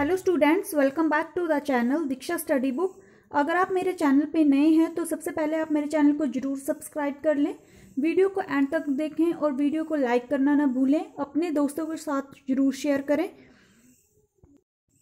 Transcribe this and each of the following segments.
Hello students welcome back to the channel Diksha study book. अगर आप मेरे channel पे नए हैं तो सबसे पहले आप मेरे चैनल को ज़रूर सब्सक्राइब कर लें वीडियो को एंड तक देखें और वीडियो को लाइक करना ना भूलें अपने दोस्तों के साथ ज़रूर शेयर करें।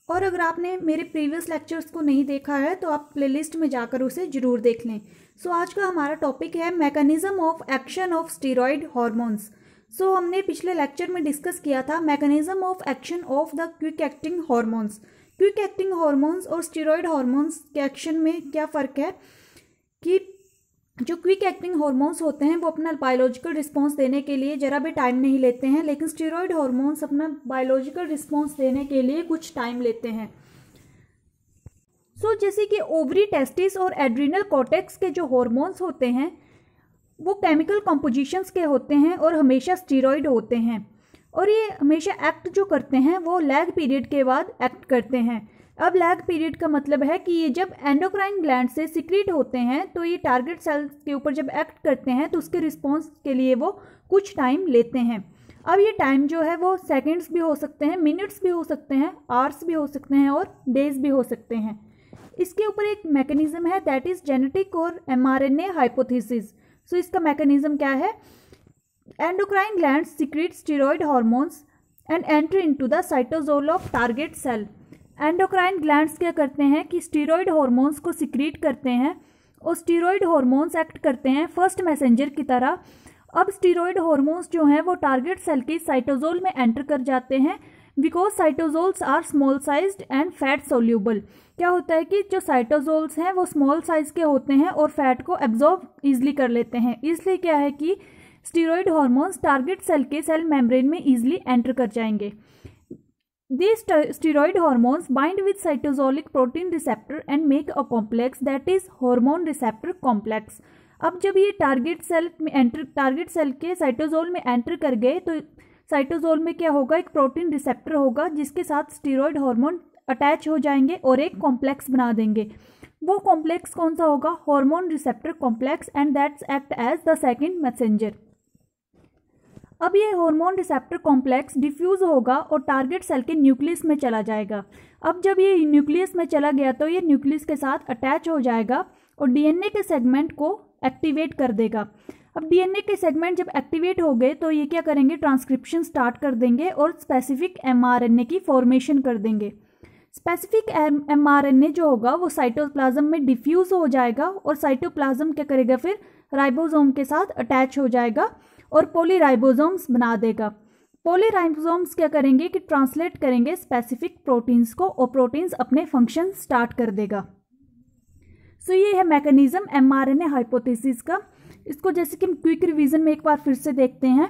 और अगर आपने मेरे प्रीवियस लेक्चर्स को नहीं देखा है तो आप प्लेलिस्ट में जाकर उसे ज़रूर देख लें। सो so, आज का हमारा टॉपिक है mechanism of action of steroid hormones. So so, हमने पिछले लेक्चर में डिस्कस किया था mechanism of action of the quick acting hormones quick acting hormones और स्टीरॉयड हॉर्मोन्स के एक्शन में क्या फ़र्क है? कि जो क्विक एक्टिंग हॉर्मोन्स होते हैं वो अपना बायोलॉजिकल रिस्पॉन्स देने के लिए ज़रा भी टाइम नहीं लेते हैं लेकिन स्टीरॉयड हॉर्मोन्स अपना बायोलॉजिकल रिस्पॉन्स देने के लिए कुछ टाइम लेते हैं। सो so, जैसे कि ओवरी टेस्टिस और एड्रीनल कॉटेक्स के जो हॉर्मोन्स होते हैं वो केमिकल कॉम्पोजिशंस के होते हैं और हमेशा स्टीरोइड होते हैं। और ये हमेशा एक्ट जो करते हैं, वो लैग पीरियड के बाद एक्ट करते हैं। अब लैग पीरियड का मतलब है कि ये जब एंडोक्राइन ग्लैंड से सिक्रीट होते हैं तो ये टारगेट सेल्स के ऊपर जब एक्ट करते हैं तो उसके रिस्पॉन्स के लिए वो कुछ टाइम लेते हैं। अब ये टाइम जो है, वो सेकेंड्स भी हो सकते हैं मिनट्स भी हो सकते हैं आवर्स भी हो सकते हैं और डेज़ भी हो सकते हैं। इसके ऊपर एक मैकेनिज्म है दैट इज़ जेनेटिक और M R N A hypothesis so so, इसका मैकेनिज्म क्या है? Endocrine gland secrete steroid hormones and enter into the cytosol of target cell endocrine glands क्या करते हैं कि स्टीरोइड हॉर्मोन्स को सिक्रीट करते हैं और स्टीरोइड हॉर्मोन्स एक्ट करते हैं फ़र्स्ट मैसेंजर की तरह। अब स्टीरोइड हॉर्मोन्स जो हैं वो टारगेट सेल के साइटोजोल में एंटर कर जाते हैं। Because cytosols are small sized and fat soluble क्या होता है कि जो साइटोजोल्स हैं, वो स्मॉल साइज़ के होते हैं और फैट को एब्जॉर्ब ईजिली कर लेते हैं। इसलिए क्या है कि स्टीरोइड हॉर्मोन्स टारगेट सेल के सेल मेम्ब्रेन में ईजिली एंटर कर जाएँगे। These steroid hormones bind with cytosolic protein receptor and make a complex that is hormone receptor complex. अब जब ये टारगेट सेल में एंटर टारगेट सेल के साइटोजोल में एंटर कर गए तो साइटोजोल में क्या होगा? एक प्रोटीन रिसेप्टर होगा जिसके साथ स्टीरोइड हार्मोन अटैच हो जाएँगे और एक कॉम्प्लेक्स बना देंगे। वो कॉम्प्लेक्स कौन सा होगा? Hormone receptor complex and that's act as the second messenger. अब ये हार्मोन रिसेप्टर कॉम्प्लेक्स डिफ्यूज होगा और टारगेट सेल के न्यूक्लियस में चला जाएगा। अब जब ये न्यूक्लियस में चला गया तो ये न्यूक्लियस के साथ अटैच हो जाएगा और डीएनए के सेगमेंट को एक्टिवेट कर देगा। अब डीएनए के सेगमेंट जब एक्टिवेट हो गए तो ये क्या करेंगे? ट्रांसक्रिप्शन स्टार्ट कर देंगे और स्पेसिफिक एमआरएनए की फॉर्मेशन कर देंगे। स्पेसिफिक एमआरएनए जो होगा वो साइटोप्लाज्म में डिफ्यूज हो जाएगा और साइटोप्लाज्म क्या करेगा फिर? राइबोसोम के साथ अटैच हो जाएगा और पोलीराइबोसोम्स बना देगा। पोलीराइबोसोम्स क्या करेंगे कि ट्रांसलेट करेंगे स्पेसिफिक प्रोटीन्स को और प्रोटीन्स अपने फ़ंक्शन स्टार्ट कर देगा। सो so, ये है मैकेनिज्म एमआरएनए हाइपोथेसिस का। इसको जैसे कि हम क्विक रिवीजन में एक बार फिर से देखते हैं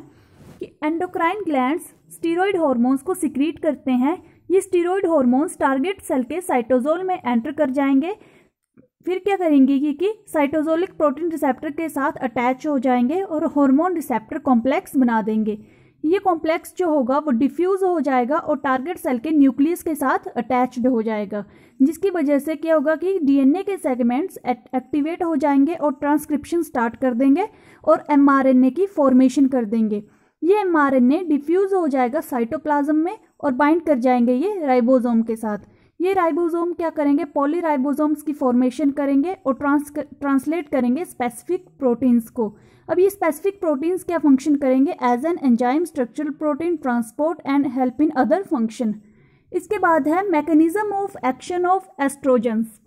कि एंडोक्राइन ग्लैंड्स स्टीरोइड हार्मोन्स को सिक्रीट करते हैं। ये स्टीरोइड हार्मोन्स टारगेट सेल के साइटोजोल में एंटर कर जाएँगे। फिर क्या करेंगे कि, कि साइटोजोलिक प्रोटीन रिसेप्टर के साथ अटैच हो जाएँगे और हार्मोन रिसेप्टर कॉम्प्लेक्स बना देंगे। ये कॉम्प्लेक्स जो होगा, वो डिफ्यूज हो जाएगा और टारगेट सेल के न्यूक्लियस के साथ अटैच्ड हो जाएगा, जिसकी वजह से क्या होगा कि डीएनए के सेगमेंट्स एक्टिवेट हो जाएँगे और ट्रांसक्रिप्शन स्टार्ट कर देंगे और एमआरएनए की फॉर्मेशन कर देंगे। ये एमआरएनए डिफ्यूज हो जाएगा साइटोप्लाज्म में और बाइंड कर जाएँगे ये राइबोसोम के साथ। ये राइबोसोम क्या करेंगे? पॉलीराइबोसोम्स की फॉर्मेशन करेंगे और ट्रांस ट्रांसलेट करेंगे स्पेसिफिक प्रोटीन्स को। अब ये स्पेसिफिक प्रोटीन्स क्या फ़ंक्शन करेंगे? As an enzyme structural protein transport and help in other function इसके बाद है mechanism of action of estrogens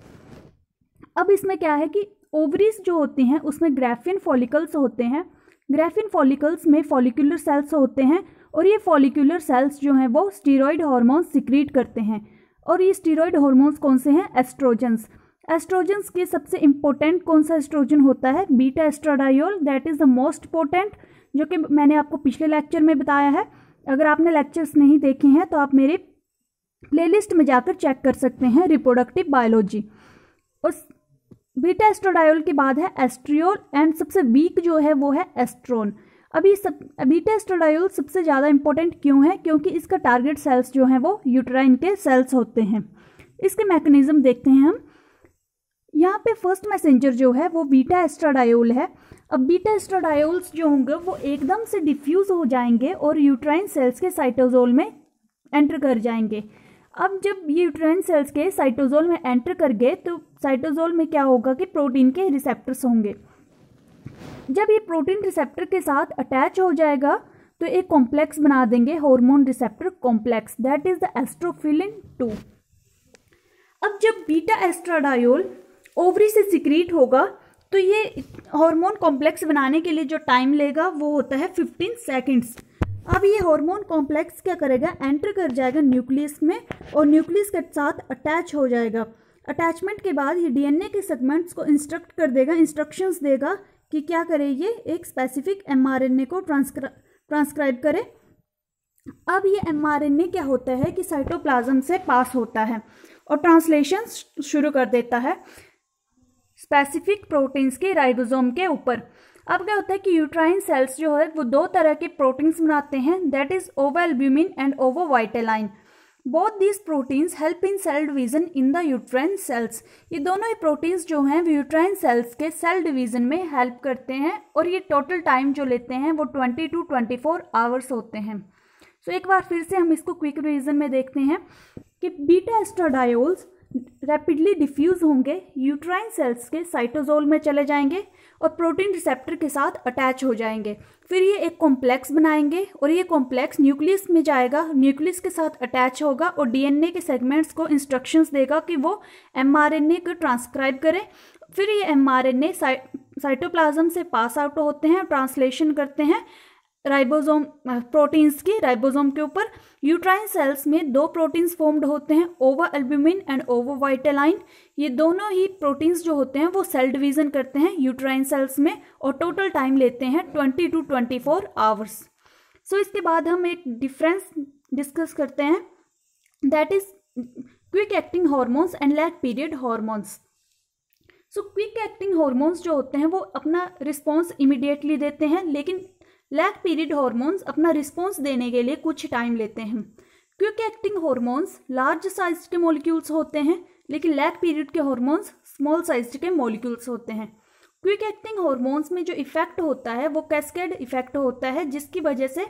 अब इसमें क्या है कि ओवरीज जो होती हैं, उसमें ग्राफिन फॉलिकल्स होते हैं। ग्रेफिन फॉलिकल्स में फॉलिकुलर सेल्स होते हैं और ये फॉलिकुलर सेल्स जो हैं, वो स्टीरोइड हार्मोन सिक्रीट करते हैं। और ये स्टीरोइड हॉर्मोन्स कौन से हैं? एस्ट्रोजेंस एस्ट्रोजेंस के सबसे इंपॉर्टेंट कौन सा एस्ट्रोजन होता है? Beta estradiol that is the most potent जो कि मैंने आपको पिछले लेक्चर में बताया है। अगर आपने लेक्चर्स नहीं देखे हैं तो आप मेरे प्लेलिस्ट में जाकर चेक कर सकते हैं रिप्रोडक्टिव बायोलॉजी और बीटा एस्ट्रोडायोल के बाद है एस्ट्रियोल एंड सबसे वीक जो है वो है एस्ट्रोन अभी सब बीटा एस्ट्रोडायोल सबसे ज़्यादा इंपॉर्टेंट क्यों है? क्योंकि इसका टारगेट सेल्स जो हैं वो यूट्राइन के सेल्स होते हैं। इसके मैकेनिज्म देखते हैं हम। यहाँ पे फ़र्स्ट मैसेंजर जो है, वो बीटा एस्ट्राडायोल है। अब बीटा एस्ट्राडायोल्स जो होंगे, वो एकदम से डिफ्यूज हो जाएँगे और यूट्राइन सेल्स के साइटोजोल में एंटर कर जाएँगे। अब जब ये यूट्राइन सेल्स के साइटोजोल में एंटर कर गए तो साइटोजोल में क्या होगा कि प्रोटीन के रिसेप्टर्स होंगे। जब ये प्रोटीन रिसेप्टर के साथ अटैच हो जाएगा तो एक कॉम्प्लेक्स बना देंगे hormone receptor complex that is the estrophilin too अब जब बीटा एस्ट्राडायोल ओवरी से सिक्रीट होगा तो ये हार्मोन कॉम्प्लेक्स बनाने के लिए जो टाइम लेगा, वो होता है फिफ्टीन सेकेंड्स अब ये हार्मोन कॉम्प्लेक्स क्या करेगा? एंटर कर जाएगा न्यूक्लियस में और न्यूक्लियस के साथ अटैच हो जाएगा. अटैचमेंट के बाद ये डीएनए के सेगमेंट्स को इंस्ट्रक्ट कर देगा इंस्ट्रक्शंस देगा कि क्या करे ये? एक स्पेसिफिक एमआरएनए को ट्रांसक्रा ट्रांसक्राइब करे। अब ये एमआरएनए क्या होता है कि साइटोप्लाज्म से पास होता है और ट्रांसलेशन शुरू कर देता है स्पेसिफिक प्रोटीन्स के राइबोसोम के ऊपर। अब क्या होता है कि यूट्राइन सेल्स जो है, वो दो तरह के प्रोटीन्स बनाते हैं that is ovalbumin and ovovitellin both these proteins help in cell division in the uterine cells ये दोनों ही प्रोटीन्स जो हैं यूट्राइन सेल्स के सेल डिवीज़न में हेल्प करते हैं और ये टोटल टाइम जो लेते हैं वो twenty two twenty four hours होते हैं। सो so, एक बार फिर से हम इसको क्विक रिविजन में देखते हैं कि बीटा एस्ट्राडायोल्स रैपिडली डिफ्यूज होंगे यूट्राइन सेल्स के साइटोजोल में चले जाएँगे और प्रोटीन रिसेप्टर के साथ अटैच हो जाएँगे। फिर ये एक कॉम्प्लेक्स बनाएँगे और ये कॉम्प्लेक्स न्यूक्लियस में जाएगा न्यूक्लियस के साथ अटैच होगा और डीएनए के सेगमेंट्स को इंस्ट्रक्शंस देगा कि वो एमआरएनए को ट्रांसक्राइब करें। फिर ये एमआरएनए साइटोप्लाज्म से पास आउट होते हैं ट्रांसलेशन करते हैं। राइबोसोम प्रोटीन्स की राइबोसोम के ऊपर यूट्राइन सेल्स में दो प्रोटीन्स फॉर्म्ड होते हैं ओवा एल्ब्यूमिन एंड ओवर वाइटेलाइन ये दोनों ही प्रोटीन्स जो होते हैं, वो सेल डिवीज़न करते हैं, यूट्राइन सेल्स में, और टोटल टाइम लेते हैं twenty two twenty four hours. So, इसके बाद हम एक डिफरेंस डिस्कस करते हैं। That is quick acting hormones and lag period hormones. So, quick acting hormones जो होते हैं, वो अपना रिस्पॉन्स इमिडिएटली देते हैं, लेकिन लैक पीरियड हॉर्मोन्स अपना रिस्पॉन्स देने के लिए कुछ टाइम लेते हैं। Quick acting hormones large size के मोलिक्यूल्स होते हैं, लेकिन लैक पीरियड के हॉर्मोन्स स्मॉल साइज़ के मोलिक्यूल्स होते हैं। क्विक एक्टिंग हॉर्मोन्स में जो इफ़ेक्ट होता है, वो कैस्केड इफ़ेक्ट होता है, जिसकी वजह से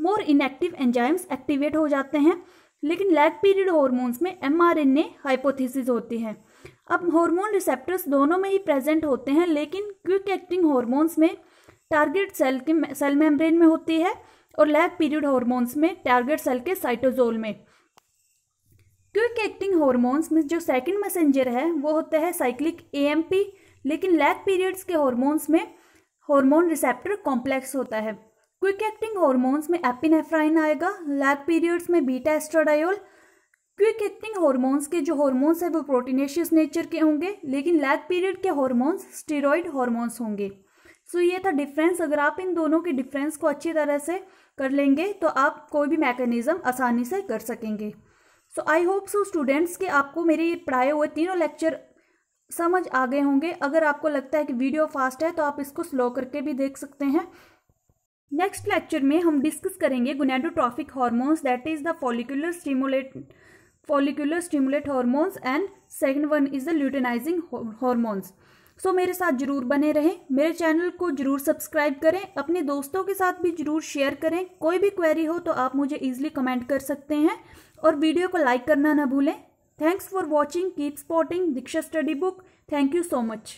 मोर इनएक्टिव एंजाइम्स एक्टिवेट हो जाते हैं। लेकिन लैक पीरियड हॉर्मोन्स में M R N A hypothesis होती है। अब हार्मोन रिसेप्टर्स दोनों में ही प्रेजेंट होते हैं, लेकिन क्विक एक्टिंग हॉर्मोन्स में टारगेट सेल के सेल मेम्ब्रेन में होती है और लैग पीरियड हॉर्मोन्स में टारगेट सेल के साइटोजोल में। क्विक एक्टिंग हॉर्मोन्स में जो सेकंड मैसेंजर है, वो होता है साइक्लिक एएमपी लेकिन लैग पीरियड्स के हॉर्मोन्स में हार्मोन रिसेप्टर कॉम्प्लेक्स होता है। क्विक एक्टिंग हॉर्मोन्स में एपिनेफ्राइन आएगा, लैग पीरियड्स में beta estradiol quick acting hormones के जो हॉर्मोन्स है, वो प्रोटीनेशियस नेचर के होंगे, लेकिन लैग पीरियड के हॉर्मोन्स स्टीरोइड हॉर्मोन्स होंगे। सो ये था डिफरेंस अगर आप इन दोनों के डिफरेंस को अच्छी तरह से कर लेंगे तो आप कोई भी मैकेनिज्म आसानी से कर सकेंगे। सो आई होप सो स्टूडेंट्स के आपको मेरे पढ़ाए हुए तीनों लेक्चर समझ आ गए होंगे। अगर आपको लगता है कि वीडियो फास्ट है तो आप इसको स्लो करके भी देख सकते हैं। नेक्स्ट लेक्चर में हम डिस्कस करेंगे gonadotropic hormones that is the follicular stimulate follicular stimulate hormones and second one is the luteinizing hormones so मेरे साथ ज़रूर बने रहें। मेरे चैनल को ज़रूर सब्सक्राइब करें। अपने दोस्तों के साथ भी ज़रूर शेयर करें। कोई भी क्वेरी हो तो आप मुझे ईजिली कमेंट कर सकते हैं। और वीडियो को लाइक करना ना भूलें। Thanks for watching keep spotting Diksha study book thank you so much